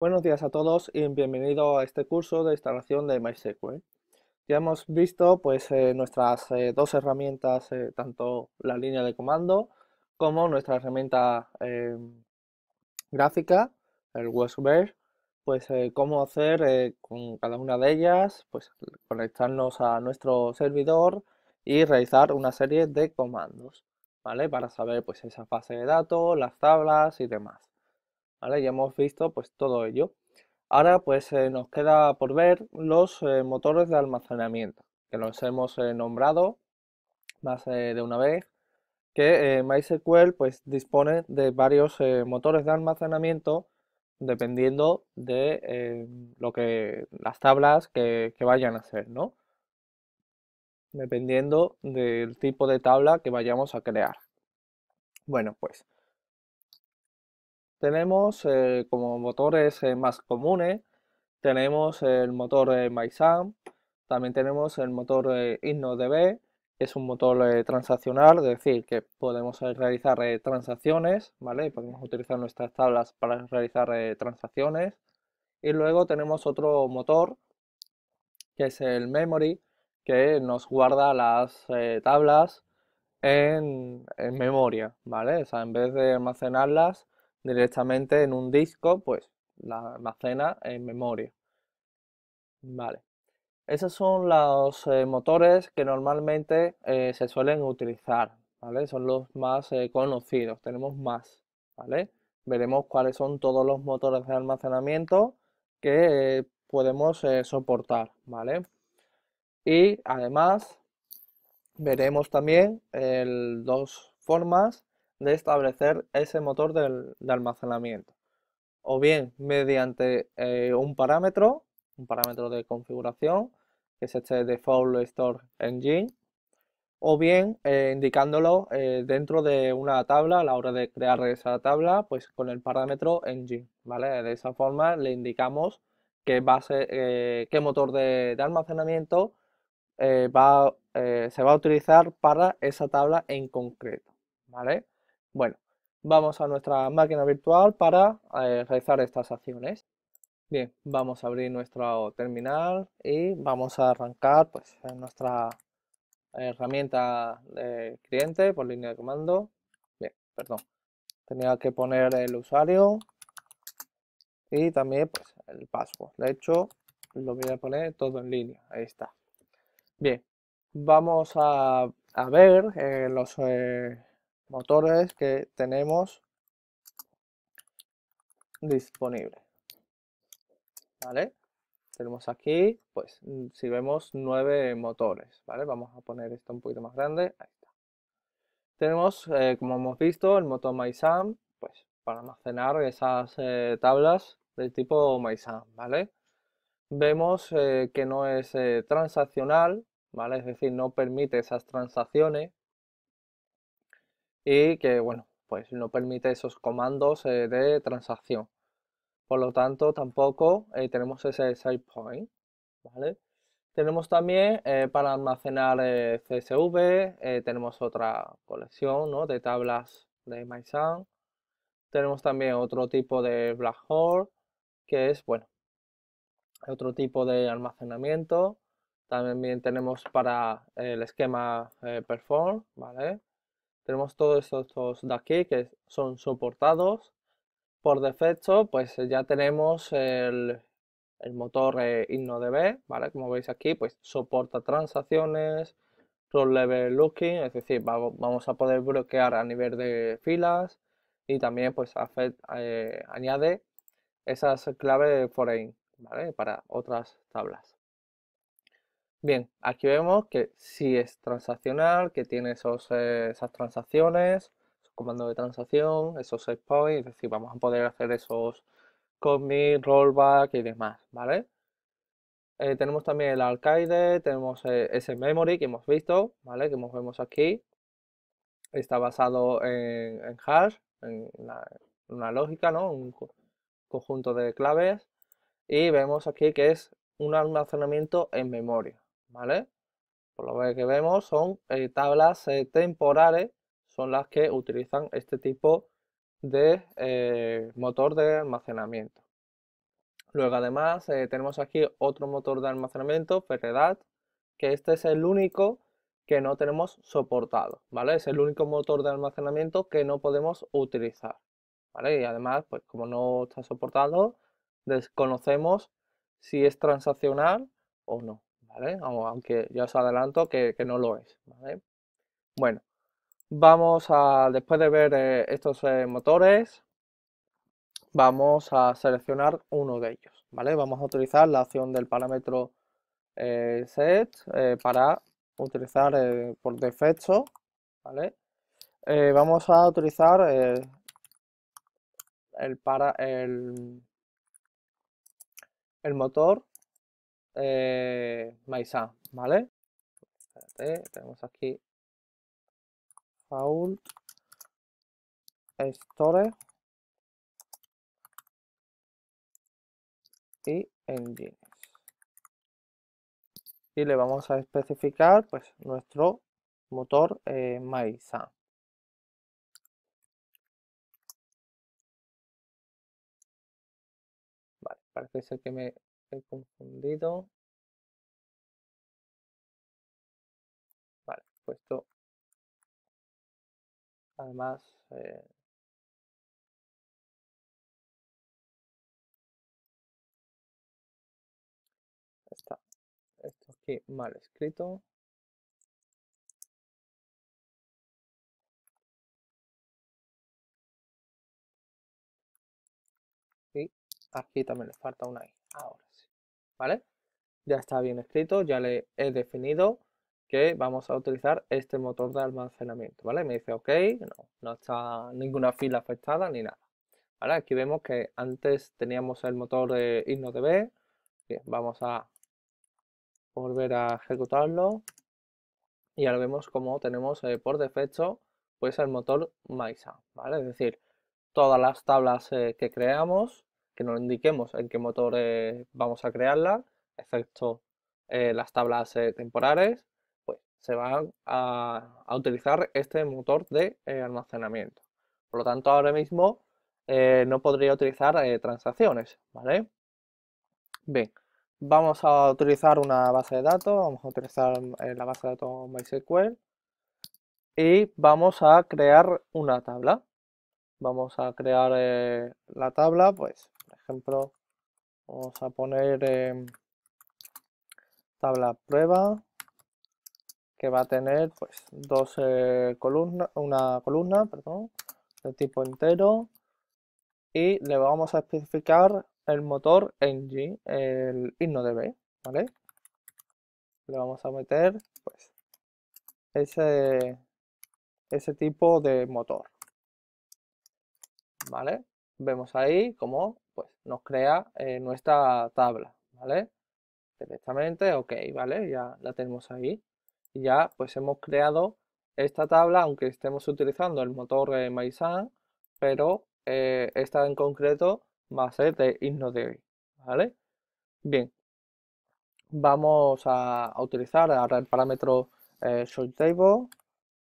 Buenos días a todos y bienvenido a este curso de instalación de MySQL. Ya hemos visto pues eh, nuestras eh, dos herramientas, eh, tanto la línea de comando como nuestra herramienta gráfica, el WebSphere, pues cómo hacer con cada una de ellas, pues conectarnos a nuestro servidor y realizar una serie de comandos, ¿vale? Para saber pues esa base de datos, las tablas y demás. ¿Vale? Ya hemos visto pues todo ello. Ahora pues eh, nos queda por ver los eh, motores de almacenamiento, que los hemos eh, nombrado más de una vez, que MySQL pues dispone de varios motores de almacenamiento dependiendo de lo que las tablas que, que vayan a ser, ¿no? Dependiendo del tipo de tabla que vayamos a crear. Bueno, pues tenemos eh, como motores eh, más comunes, tenemos el motor eh, MySam, también tenemos el motor InnoDB, que es un motor transaccional, es decir, que podemos realizar transacciones, ¿vale? Podemos utilizar nuestras tablas para realizar transacciones. Y luego tenemos otro motor, que es el Memory, que nos guarda las tablas en, en, memoria, ¿vale? O sea, en vez de almacenarlas directamente en un disco, pues la almacena en memoria. Vale. Esos son los eh, motores que normalmente eh, se suelen utilizar, ¿vale? Son los más eh, conocidos, tenemos más, ¿vale? Veremos cuáles son todos los motores de almacenamiento que podemos soportar, ¿vale? Y además veremos también dos formas de establecer ese motor de almacenamiento. O bien mediante eh, un parámetro, un parámetro de configuración, que es este default store engine, o bien eh, indicándolo eh, dentro de una tabla a la hora de crear esa tabla, pues con el parámetro engine, ¿vale? De esa forma le indicamos qué base, motor de, almacenamiento se va a utilizar para esa tabla en concreto, ¿vale? Bueno, vamos a nuestra máquina virtual para eh, realizar estas acciones. Bien, vamos a abrir nuestro terminal y vamos a arrancar pues, nuestra herramienta de cliente por línea de comando. Bien, perdón. Tenía que poner el usuario y también pues, el password. De hecho, lo voy a poner todo en línea. Ahí está. Bien, vamos a, ver eh, los eh, motores que tenemos disponibles. ¿Vale? Tenemos aquí, pues, mm, si vemos nueve motores, ¿vale? Vamos a poner esto un poquito más grande. Ahí está. Tenemos, eh, como hemos visto, el motor MySam, pues, para almacenar esas eh, tablas del tipo MySam, ¿vale? Vemos eh, que no es transaccional, ¿vale? Es decir, no permite esas transacciones y que, bueno, pues no permite esos comandos eh, de transacción. Por lo tanto, tampoco eh, tenemos ese save point, ¿vale? Tenemos también eh, para almacenar CSV, tenemos otra colección ¿no? de tablas de MySam. Tenemos también otro tipo de black hole, que es, bueno, otro tipo de almacenamiento. También tenemos para el esquema perform, ¿vale? Tenemos todos estos de aquí que son soportados. Por defecto, pues ya tenemos el, motor eh, InnoDB, ¿vale? Como veis aquí, pues soporta transacciones, role level looking, es decir, vamos a poder bloquear a nivel de filas y también pues eh, añade esas claves foreign, ¿vale? Para otras tablas. Bien, aquí vemos que sí es transaccional, que tiene esos, eh, esas transacciones, esos comandos de transacción, esos set points, es decir, vamos a poder hacer esos commit, rollback y demás, ¿vale? Eh, tenemos también el arcade, tenemos eh, ese memory que hemos visto, ¿vale? Que vemos aquí. Está basado en, hash, en una, lógica, ¿no? Un conjunto de claves. Y vemos aquí que es un almacenamiento en memoria. ¿Vale? Por lo que vemos son eh, tablas eh, temporales, son las que utilizan este tipo de eh, motor de almacenamiento. Luego además tenemos aquí otro motor de almacenamiento, FRDAT, que este es el único que no tenemos soportado, ¿vale? Es el único motor de almacenamiento que no podemos utilizar, ¿vale? Y además, pues como no está soportado, desconocemos si es transaccional o no, Aunque ya os adelanto que, no lo es. Bueno, vamos a, después de ver eh, estos eh, motores, vamos a seleccionar uno de ellos, ¿vale? Vamos a utilizar la opción del parámetro eh, set para utilizar por defecto, ¿vale? vamos a utilizar el, para, el, el motor eh, ¿vale? tenemos aquí Fault Store y Engines. Y le vamos a especificar pues nuestro motor eh, Vale, parece ser que me he confundido. Vale, puesto. Además, eh, está esto aquí mal escrito. Y aquí también le falta una I. Ahora. ¿Vale? Ya está bien escrito, ya le he definido que vamos a utilizar este motor de almacenamiento, ¿vale? Me dice OK, no, no está ninguna fila afectada ni nada. ¿Vale? Aquí vemos que antes teníamos el motor de InnoDB. Vamos a volver a ejecutarlo. Y ahora vemos como tenemos eh, por defecto pues el motor MySound, ¿vale? Es decir, todas las tablas eh, que creamos que nos indiquemos en qué motor vamos a crearla, excepto eh, las tablas eh, temporales, pues se van a, utilizar este motor de eh, almacenamiento. Por lo tanto, ahora mismo no podría utilizar transacciones, ¿vale? Bien, vamos a utilizar una base de datos, vamos a utilizar la base de datos MySQL y vamos a crear una tabla. Vamos a crear la tabla, pues ejemplo, vamos a poner em, tabla prueba que va a tener pues dos eh, columnas, una columna, perdón, de tipo entero y le vamos a especificar el motor ng, el InnoDB, ¿vale? Le vamos a meter pues ese, ese tipo de motor, ¿vale? Vemos ahí como pues nos crea eh, nuestra tabla, ¿vale? Directamente, ok, ¿vale? Ya la tenemos ahí. Y ya pues hemos creado esta tabla, aunque estemos utilizando el motor de Maisan, pero eh, esta en concreto va a ser de InnoDB, ¿vale? Bien, vamos a, utilizar ahora el parámetro eh, ShowTable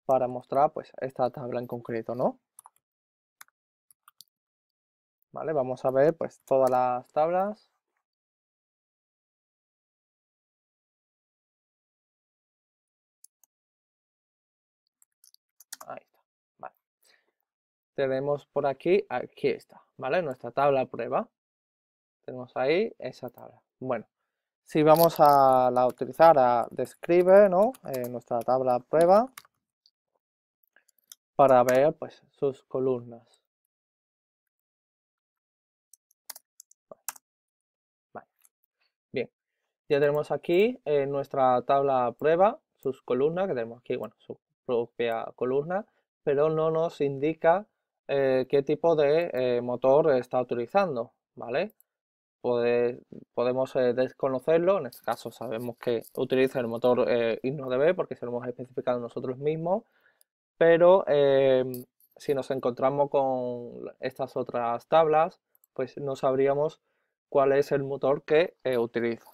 para mostrar pues esta tabla en concreto, ¿no? ¿Vale? Vamos a ver pues todas las tablas. Ahí está, vale. Tenemos por aquí, aquí está, ¿vale? Nuestra tabla prueba. Tenemos ahí esa tabla. Bueno, si vamos a la utilizar a describe, ¿no? Eh, nuestra tabla prueba para ver pues sus columnas. Ya tenemos aquí en nuestra tabla prueba sus columnas, que tenemos aquí, bueno, su propia columna, pero no nos indica eh, qué tipo de eh, motor está utilizando, ¿vale? podemos eh, desconocerlo, en este caso sabemos que utiliza el motor InnoDB porque se lo hemos especificado nosotros mismos, pero si nos encontramos con estas otras tablas, pues no sabríamos cuál es el motor que eh, utilizo.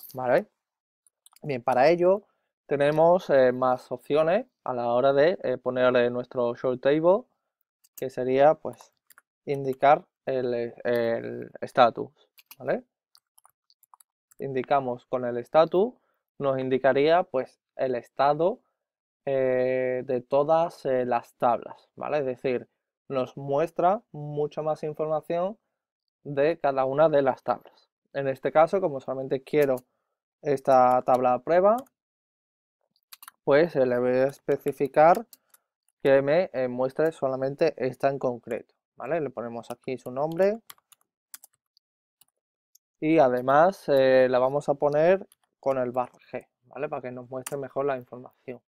Bien, para ello tenemos eh, más opciones a la hora de eh, ponerle nuestro show table, que sería pues indicar el estatus, ¿vale? indicamos con el status, nos indicaría pues el estado eh, de todas eh, las tablas. Es decir, nos muestra mucha más información de cada una de las tablas. En este caso, como solamente quiero esta tabla de prueba, pues le voy a especificar que me muestre solamente esta en concreto, ¿vale? Le ponemos aquí su nombre, y además eh, la vamos a poner con el bar G, ¿vale? Para que nos muestre mejor la información.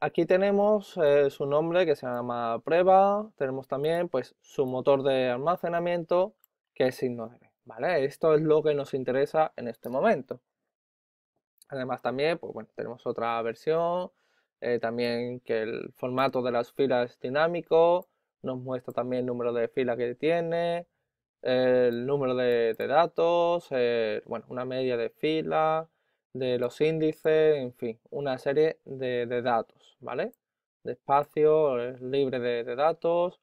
Aquí tenemos eh, su nombre que se llama prueba, tenemos también pues su motor de almacenamiento que es signo de ¿vale? Esto es lo que nos interesa en este momento. Además también, pues bueno, tenemos otra versión, eh, también que el formato de las filas es dinámico, nos muestra también el número de filas que tiene, el número de, datos, eh, bueno, una media de filas, de los índices, en fin, una serie de, datos, ¿vale? De espacio libre de, datos,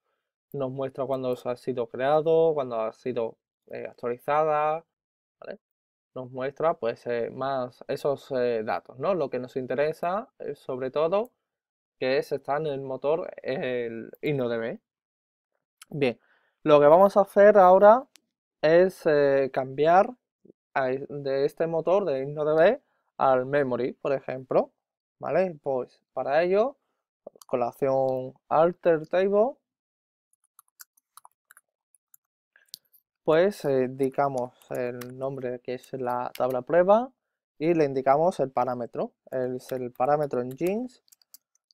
nos muestra cuándo ha sido creado, cuándo ha sido eh, actualizada. Nos muestra pues eh, más esos datos, ¿no? Lo que nos interesa sobre todo que es estar en el motor el InnoDB. Bien, lo que vamos a hacer ahora es eh, cambiar de este motor de InnoDB al memory, por ejemplo. ¿Vale? Pues para ello, con la acción alter table, pues eh, indicamos el nombre que es la tabla prueba y le indicamos el parámetro, es el parámetro en jeans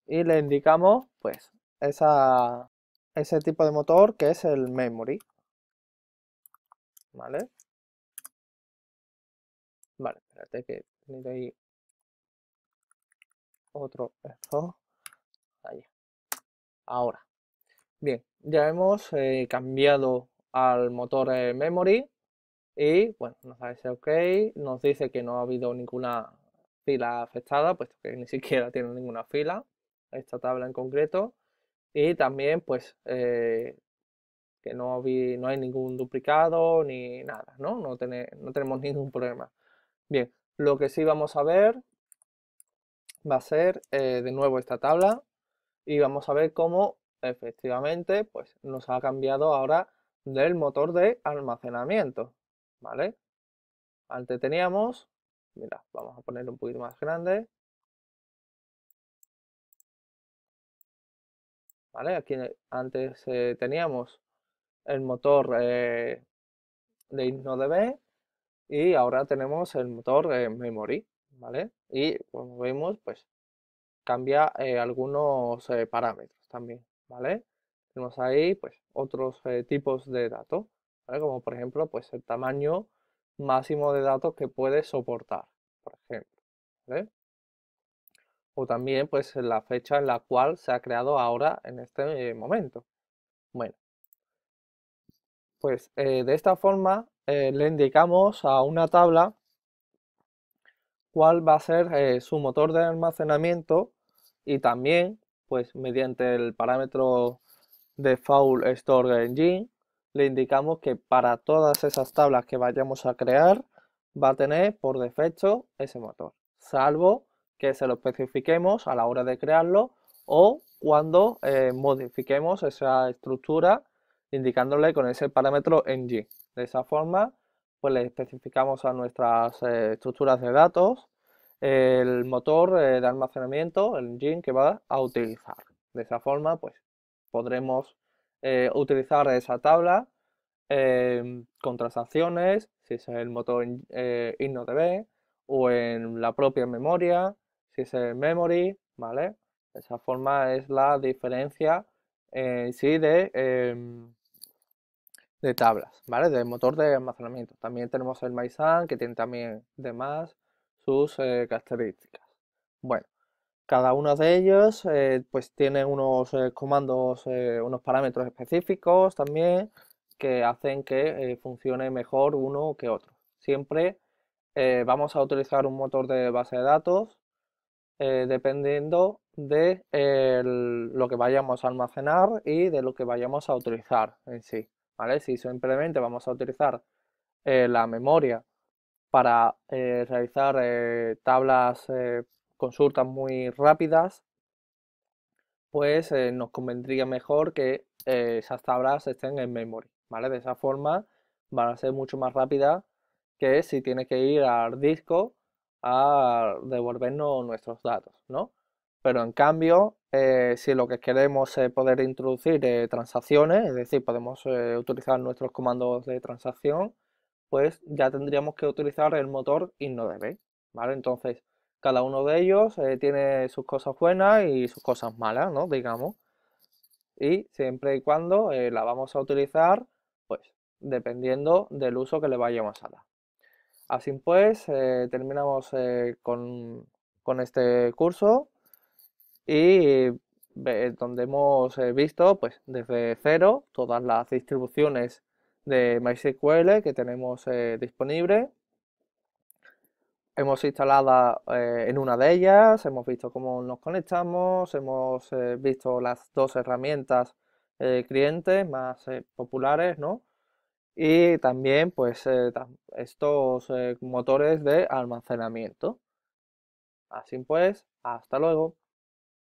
y le indicamos pues esa ese tipo de motor que es el memory. ¿Vale? Vale, espérate que le ahí otro esto Ahí. Ahora. Bien, ya hemos eh, cambiado al motor memory y bueno, nos da ese ok, nos dice que no ha habido ninguna fila afectada, puesto que ni siquiera tiene ninguna fila, esta tabla en concreto. Y también, pues, eh, que no, no hay ningún duplicado ni nada, ¿no? No, no tenemos ningún problema. Bien, lo que sí vamos a ver va a ser eh, de nuevo esta tabla y vamos a ver cómo efectivamente pues, nos ha cambiado ahora del motor de almacenamiento, ¿vale? Antes teníamos, mira, vamos a ponerlo un poquito más grande, Aquí antes eh, teníamos el motor eh, de InnoDB y ahora tenemos el motor de memory, ¿vale? Y como vemos, pues cambia eh, algunos parámetros también, ¿vale? Tenemos ahí, pues, otros tipos de datos, Como por ejemplo, pues el tamaño máximo de datos que puede soportar, por ejemplo, o también pues la fecha en la cual se ha creado ahora en este momento. Bueno, pues eh, de esta forma eh, le indicamos a una tabla cuál va a ser eh, su motor de almacenamiento y también pues mediante el parámetro default store engine le indicamos que para todas esas tablas que vayamos a crear va a tener por defecto ese motor, salvo que se lo especifiquemos a la hora de crearlo o cuando eh, modifiquemos esa estructura indicándole con ese parámetro ng. De esa forma, pues le especificamos a nuestras eh, estructuras de datos el motor eh, de almacenamiento, el engine que va a utilizar. De esa forma, pues podremos utilizar esa tabla con transacciones, si es el motor InnoDB o en la propia memoria si es el memory, ¿vale? Esa forma es la diferencia en sí de, em, de tablas, ¿vale? De motor de almacenamiento. También tenemos el MySAN que tiene también demás sus eh, características. Bueno, cada uno de ellos eh, pues tiene unos eh, comandos, unos parámetros específicos también que hacen que funcione mejor uno que otro. Siempre vamos a utilizar un motor de base de datos eh, dependiendo de lo que vayamos a almacenar y de lo que vayamos a utilizar en sí. ¿vale? Si simplemente vamos a utilizar eh, la memoria para realizar tablas, consultas muy rápidas, pues nos convendría mejor que esas tablas estén en memory, ¿vale? De esa forma van a ser mucho más rápidas que si tiene que ir al disco a devolvernos nuestros datos, ¿no? Pero en cambio, eh, si lo que queremos es poder introducir eh, transacciones, es decir, podemos eh, utilizar nuestros comandos de transacción, pues ya tendríamos que utilizar el motor InnoDB, ¿vale? Entonces, cada uno de ellos tiene sus cosas buenas y sus cosas malas, ¿no? Digamos. Y siempre y cuando la vamos a utilizar, pues dependiendo del uso que le vayamos a dar. Así pues, eh, terminamos eh, con, este curso y donde hemos eh, visto pues desde cero todas las distribuciones de MySQL que tenemos disponible. Hemos instalado en una de ellas, hemos visto cómo nos conectamos, hemos visto las dos herramientas clientes más populares, ¿no? y también pues eh, estos eh, motores de almacenamiento. Así pues, hasta luego.